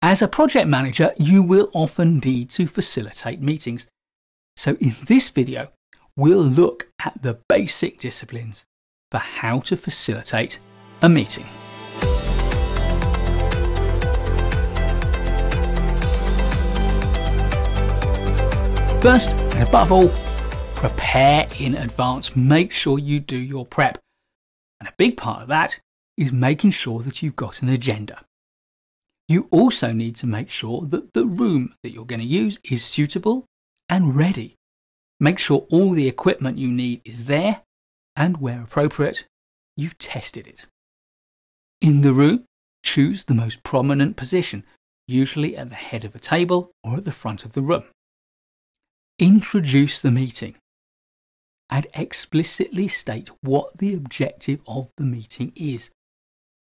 As a project manager, you will often need to facilitate meetings. So in this video, we'll look at the basic disciplines for how to facilitate a meeting. First and above all, prepare in advance. Make sure you do your prep. And a big part of that is making sure that you've got an agenda. You also need to make sure that the room that you're going to use is suitable and ready. Make sure all the equipment you need is there and where appropriate, you've tested it. In the room, choose the most prominent position, usually at the head of a table or at the front of the room. Introduce the meeting and explicitly state what the objective of the meeting is,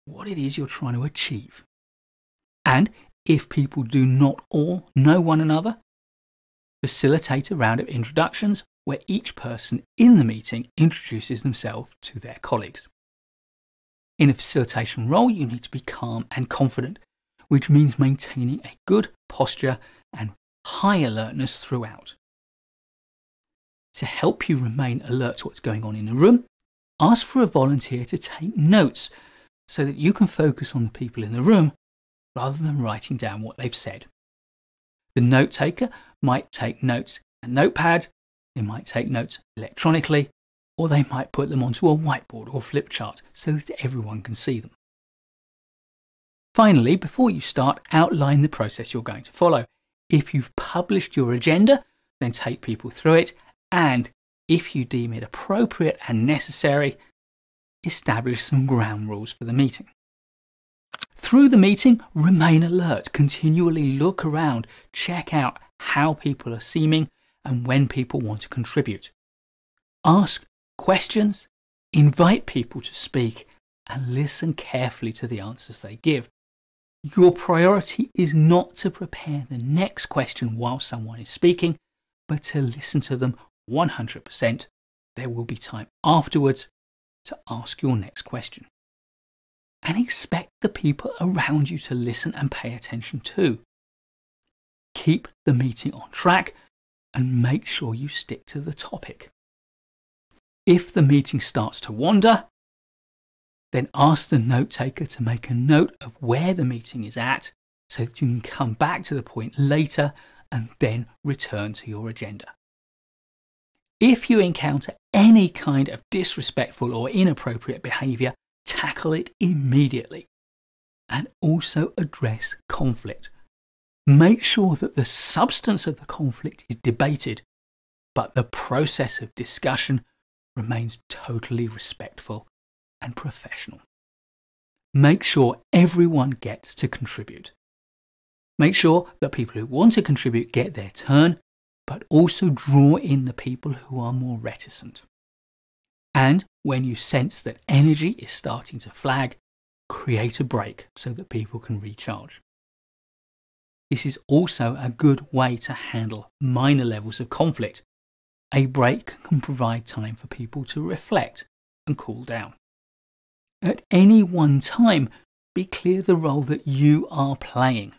what it is you're trying to achieve. And if people do not all know one another, facilitate a round of introductions where each person in the meeting introduces themselves to their colleagues. In a facilitation role, you need to be calm and confident, which means maintaining a good posture and high alertness throughout. To help you remain alert to what's going on in the room, ask for a volunteer to take notes so that you can focus on the people in the room rather than writing down what they've said. The note taker might take notes in a notepad, they might take notes electronically, or they might put them onto a whiteboard or flip chart so that everyone can see them. Finally, before you start, outline the process you're going to follow. If you've published your agenda, then take people through it, and if you deem it appropriate and necessary, establish some ground rules for the meeting. Through the meeting, remain alert, continually look around, check out how people are seeming and when people want to contribute. Ask questions, invite people to speak, and listen carefully to the answers they give. Your priority is not to prepare the next question while someone is speaking, but to listen to them 100%. There will be time afterwards to ask your next question and expect the people around you to listen and pay attention too. Keep the meeting on track and make sure you stick to the topic. If the meeting starts to wander, then ask the note taker to make a note of where the meeting is at so that you can come back to the point later and then return to your agenda. If you encounter any kind of disrespectful or inappropriate behaviour, tackle it immediately and also address conflict. Make sure that the substance of the conflict is debated, but the process of discussion remains totally respectful and professional. Make sure everyone gets to contribute. Make sure that people who want to contribute get their turn, but also draw in the people who are more reticent. And when you sense that energy is starting to flag, create a break so that people can recharge. This is also a good way to handle minor levels of conflict. A break can provide time for people to reflect and cool down. At any one time, be clear the role that you are playing.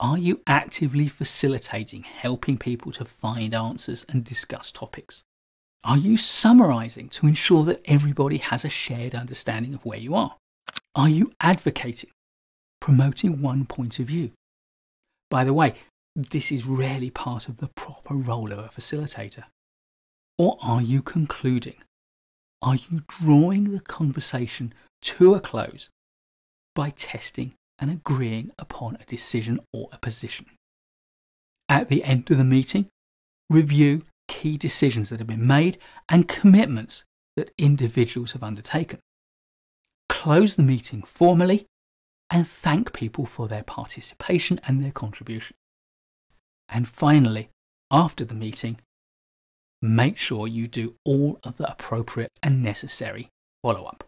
Are you actively facilitating helping people to find answers and discuss topics? Are you summarizing to ensure that everybody has a shared understanding of where you are? Are you advocating, promoting one point of view? By the way, this is rarely part of the proper role of a facilitator. Or are you concluding? Are you drawing the conversation to a close by testing and agreeing upon a decision or a position? At the end of the meeting, review key decisions that have been made and commitments that individuals have undertaken. Close the meeting formally and thank people for their participation and their contribution. And finally, after the meeting, make sure you do all of the appropriate and necessary follow up.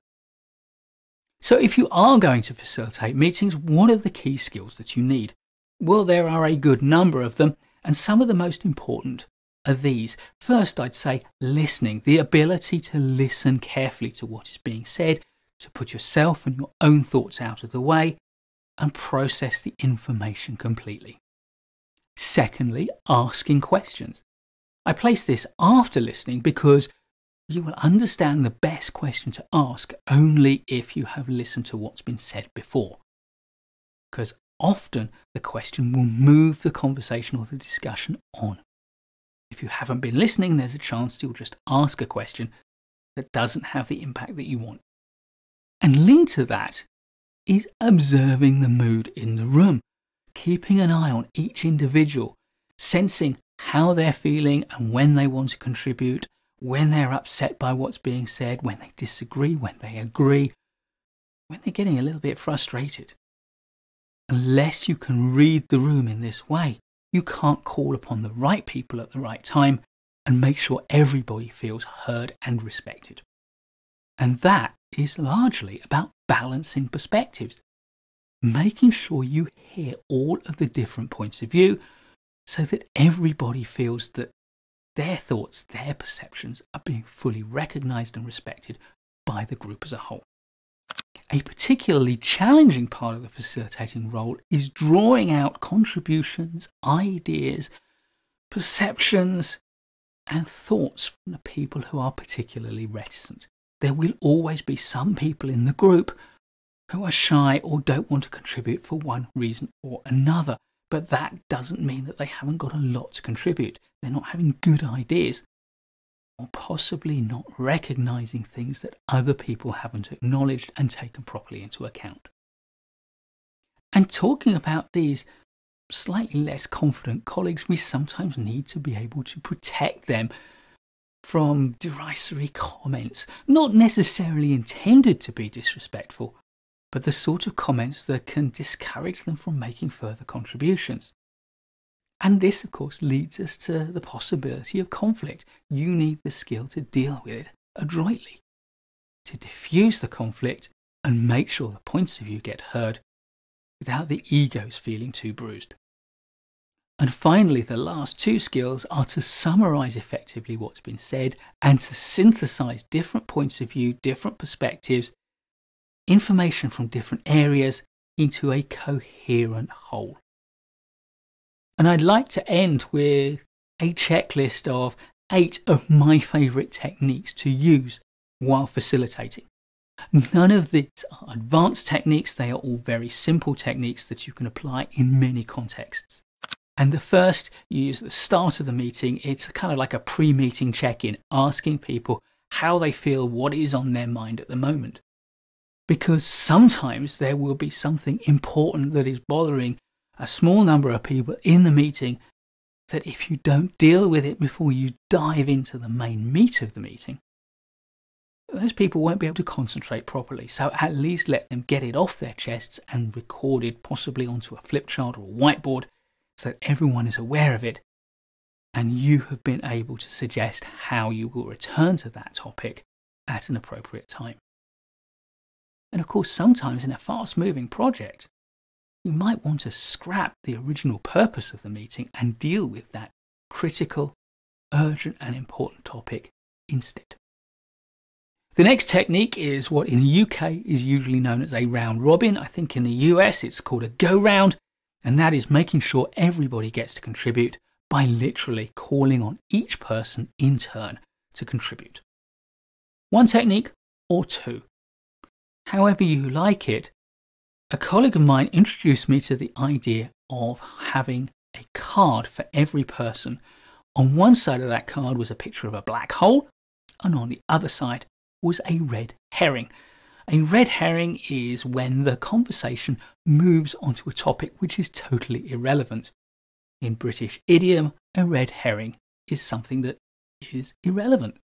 So, if you are going to facilitate meetings, what are the key skills that you need? Well, there are a good number of them, and some of the most important are these. First, I'd say listening, the ability to listen carefully to what is being said, to put yourself and your own thoughts out of the way, and process the information completely. Secondly, asking questions. I place this after listening because you will understand the best question to ask only if you have listened to what's been said before. Because often the question will move the conversation or the discussion on. If you haven't been listening, there's a chance you'll just ask a question that doesn't have the impact that you want. And linked to that is observing the mood in the room, keeping an eye on each individual, sensing how they're feeling and when they want to contribute, when they're upset by what's being said, when they disagree, when they agree, when they're getting a little bit frustrated. Unless you can read the room in this way, you can't call upon the right people at the right time and make sure everybody feels heard and respected. And that is largely about balancing perspectives, making sure you hear all of the different points of view so that everybody feels that their thoughts, their perceptions are being fully recognized and respected by the group as a whole. A particularly challenging part of the facilitating role is drawing out contributions, ideas, perceptions, and thoughts from the people who are particularly reticent. There will always be some people in the group who are shy or don't want to contribute for one reason or another. But that doesn't mean that they haven't got a lot to contribute. They're not having good ideas or possibly not recognizing things that other people haven't acknowledged and taken properly into account. And talking about these slightly less confident colleagues, we sometimes need to be able to protect them from derisory comments, not necessarily intended to be disrespectful, but the sort of comments that can discourage them from making further contributions. And this, of course, leads us to the possibility of conflict. You need the skill to deal with it adroitly, to diffuse the conflict and make sure the points of view get heard without the egos feeling too bruised. And finally, the last two skills are to summarize effectively what's been said and to synthesize different points of view, different perspectives, information from different areas into a coherent whole. And I'd like to end with a checklist of eight of my favorite techniques to use while facilitating. None of these are advanced techniques, they are all very simple techniques that you can apply in many contexts. And the first, you use at the start of the meeting. It's kind of like a pre meeting check in, asking people how they feel, what is on their mind at the moment. Because sometimes there will be something important that is bothering a small number of people in the meeting that if you don't deal with it before you dive into the main meat of the meeting, those people won't be able to concentrate properly. So at least let them get it off their chests and record it possibly onto a flip chart or a whiteboard so that everyone is aware of it and you have been able to suggest how you will return to that topic at an appropriate time. And of course, sometimes in a fast moving project, you might want to scrap the original purpose of the meeting and deal with that critical, urgent, and important topic instead. The next technique is what in the UK is usually known as a round robin. I think in the US it's called a go round, and that is making sure everybody gets to contribute by literally calling on each person in turn to contribute. One technique or two. However, you like it, a colleague of mine introduced me to the idea of having a card for every person. On one side of that card was a picture of a black hole, and on the other side was a red herring. A red herring is when the conversation moves onto a topic which is totally irrelevant. In British idiom, a red herring is something that is irrelevant.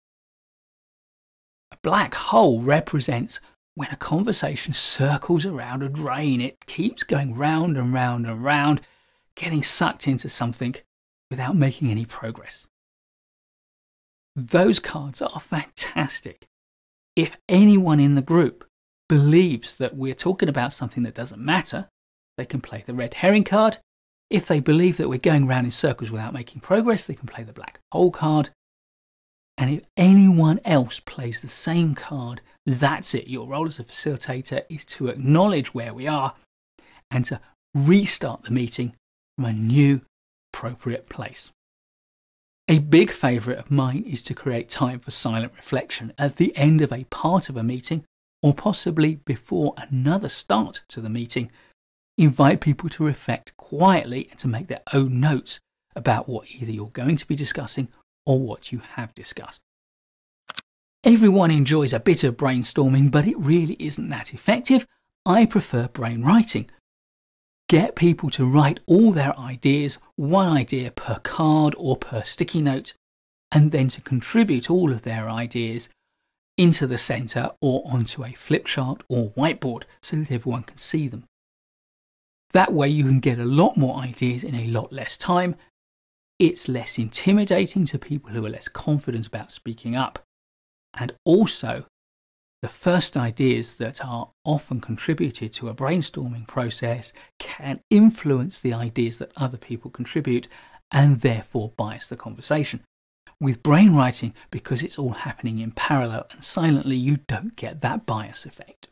A black hole represents when a conversation circles around a drain, it keeps going round and round and round, getting sucked into something without making any progress. Those cards are fantastic. If anyone in the group believes that we're talking about something that doesn't matter, they can play the red herring card. If they believe that we're going round in circles without making progress, they can play the black hole card. And if anyone else plays the same card, that's it. Your role as a facilitator is to acknowledge where we are and to restart the meeting from a new appropriate place. A big favourite of mine is to create time for silent reflection at the end of a part of a meeting or possibly before another start to the meeting. Invite people to reflect quietly and to make their own notes about what either you're going to be discussing or what you have discussed. Everyone enjoys a bit of brainstorming, but it really isn't that effective. I prefer brain writing. Get people to write all their ideas, one idea per card or per sticky note, and then to contribute all of their ideas into the centre or onto a flip chart or whiteboard so that everyone can see them. That way, you can get a lot more ideas in a lot less time. It's less intimidating to people who are less confident about speaking up. And also, the first ideas that are often contributed to a brainstorming process can influence the ideas that other people contribute and therefore bias the conversation. With brainwriting, because it's all happening in parallel and silently, you don't get that bias effect.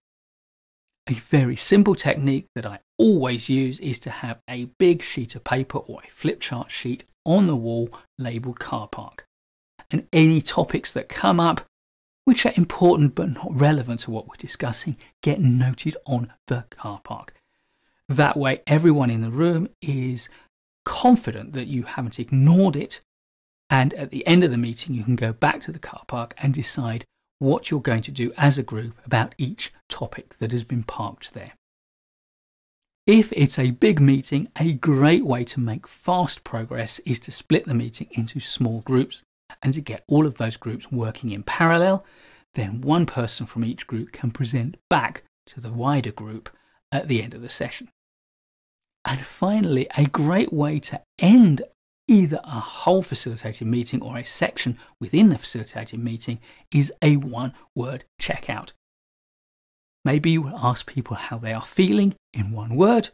A very simple technique that I always use is to have a big sheet of paper or a flip chart sheet on the wall labeled car park. And any topics that come up, which are important but not relevant to what we're discussing, get noted on the car park. That way, everyone in the room is confident that you haven't ignored it. And at the end of the meeting, you can go back to the car park and decide what you're going to do as a group about each topic that has been parked there. If it's a big meeting, a great way to make fast progress is to split the meeting into small groups and to get all of those groups working in parallel. Then one person from each group can present back to the wider group at the end of the session. And finally, a great way to end either a whole facilitated meeting or a section within the facilitated meeting is a one word checkout. Maybe you will ask people how they are feeling in one word,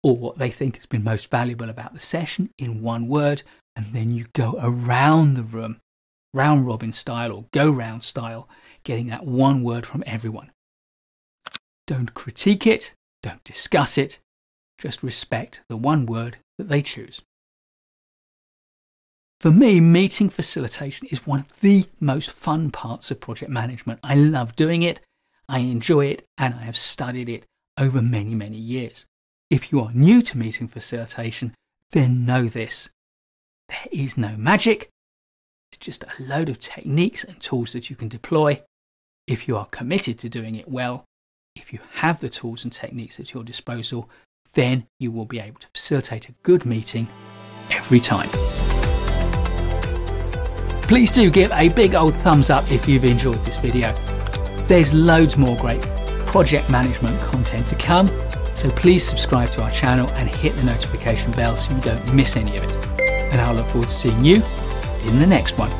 or what they think has been most valuable about the session in one word, and then you go around the room, round robin style or go round style, getting that one word from everyone. Don't critique it, don't discuss it, just respect the one word that they choose. For me, meeting facilitation is one of the most fun parts of project management. I love doing it, I enjoy it, and I have studied it over many, many years. If you are new to meeting facilitation, then know this. There is no magic. It's just a load of techniques and tools that you can deploy. If you are committed to doing it well, if you have the tools and techniques at your disposal, then you will be able to facilitate a good meeting every time. Please do give a big old thumbs up if you've enjoyed this video. There's loads more great project management content to come, so please subscribe to our channel and hit the notification bell so you don't miss any of it. And I'll look forward to seeing you in the next one.